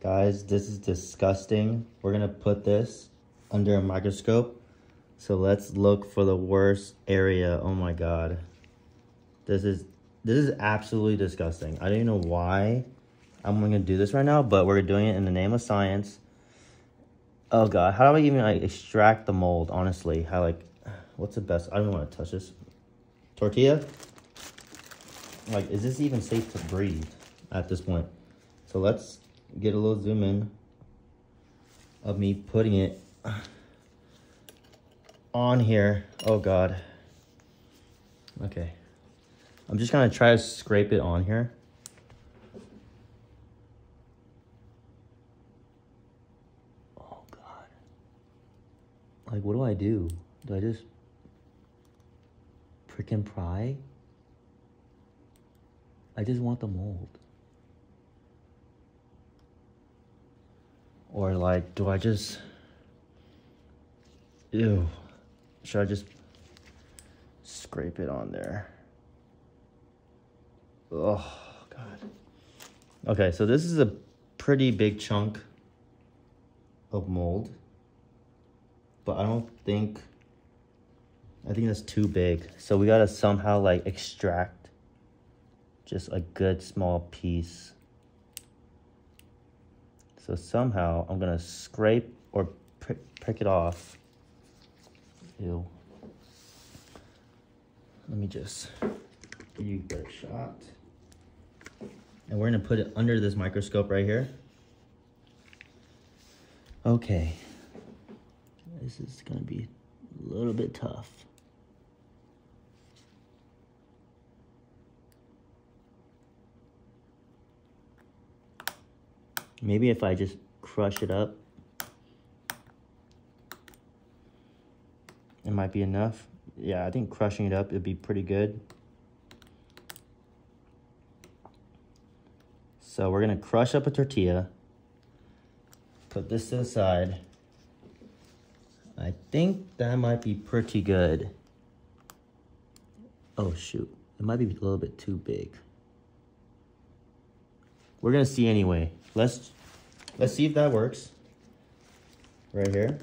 Guys, this is disgusting. We're gonna put this under a microscope. So let's look for the worst area. Oh my god. This is this is absolutely disgusting. I don't even know why I'm gonna do this right now, but we're doing it in the name of science. Oh god, how do I even like extract the mold, honestly? How like what's the best? I don't want to touch this. Tortilla? Like, is this even safe to breathe at this point? So let's get a little zoom in of me putting it on here. Oh God. Okay. I'm just gonna try to scrape it on here. Oh God. Like, what do I do? Do I just freaking pry? I just want the mold. Or like, do I just, ew, should I just scrape it on there? Oh, God. Okay, so this is a pretty big chunk of mold, but I don't think, I think that's too big. So we gotta somehow like extract just a good small piece. So somehow I'm gonna scrape or prick, prick it off. Ew. Let me just give you a shot. And we're gonna put it under this microscope right here. Okay. This is gonna be a little bit tough. Maybe if I just crush it up, it might be enough. Yeah, I think crushing it up would be pretty good. So we're gonna crush up a tortilla, put this to the side. I think that might be pretty good. Oh shoot, it might be a little bit too big. We're gonna see anyway. Let's let's see if that works. Right here.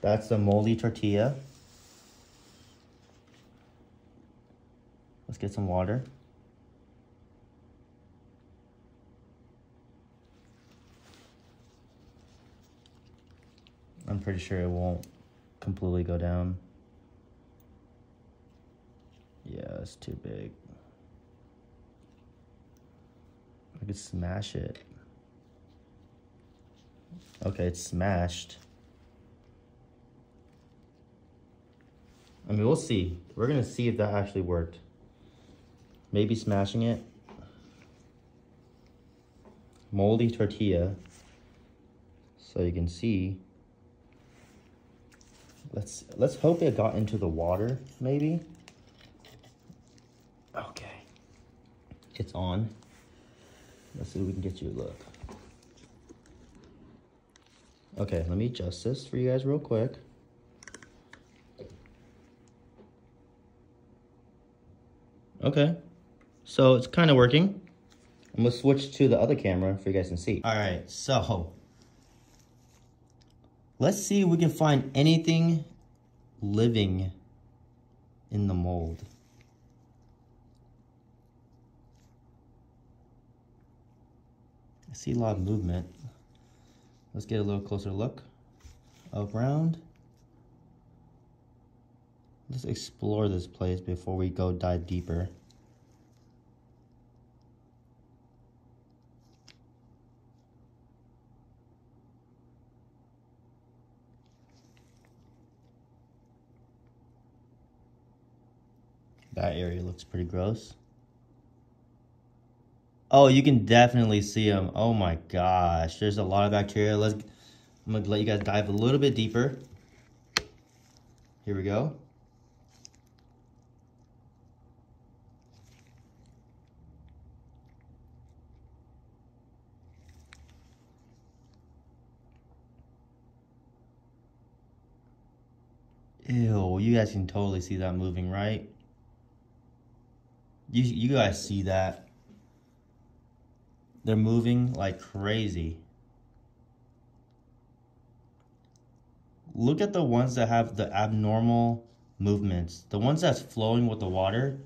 That's the moldy tortilla. Let's get some water. I'm pretty sure it won't completely go down. Yeah, it's too big. I could smash it. Okay, it's smashed. I mean, we'll see. We're gonna see if that actually worked. Maybe smashing it. Moldy tortilla. So you can see. Let's let's hope it got into the water, maybe. Okay. It's on. Let's see if we can get you a look. Okay, let me adjust this for you guys real quick. Okay, so it's kind of working. I'm gonna switch to the other camera for you guys can see. All right, so let's see if we can find anything living in the mold. I see a lot of movement. Let's get a little closer look around. Let's explore this place before we go dive deeper. That area looks pretty gross. Oh, you can definitely see them. Oh my gosh, there's a lot of bacteria. Let's, I'm gonna let you guys dive a little bit deeper. Here we go. Ew, you guys can totally see that moving, right? You, you guys see that. They're moving like crazy. Look at the ones that have the abnormal movements. The ones that's flowing with the water,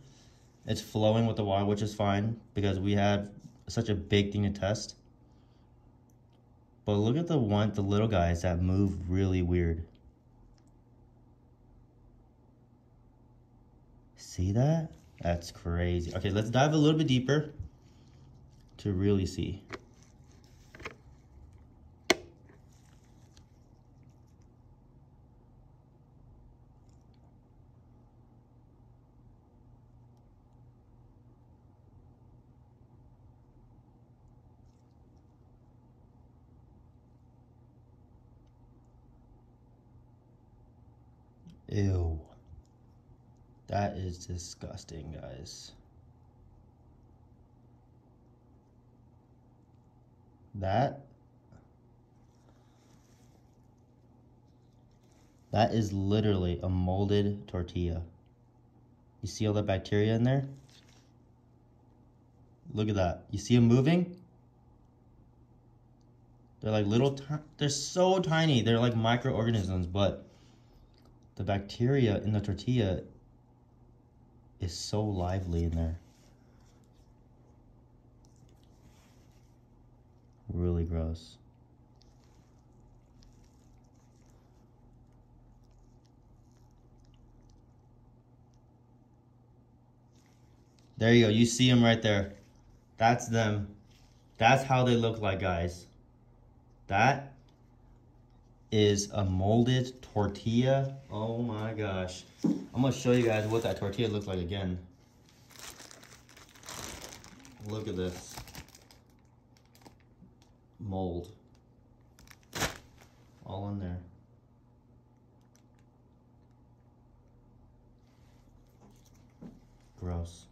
it's flowing with the water, which is fine because we have such a big thing to test. But look at the one, the little guys that move really weird. See that? That's crazy. Okay, let's dive a little bit deeper to really see. Ew. That is disgusting, guys. That That is literally a molded tortilla. You see all the bacteria in there? Look at that. You see them moving? They're like little, they're so tiny. They're like microorganisms, but the bacteria in the tortilla is so lively in there. Really gross. There you go. You see them right there. That's them. That's how they look like, guys. That is a molded tortilla. Oh my gosh. I'm gonna show you guys what that tortilla looks like again. Look at this. Mold. All in there. Gross.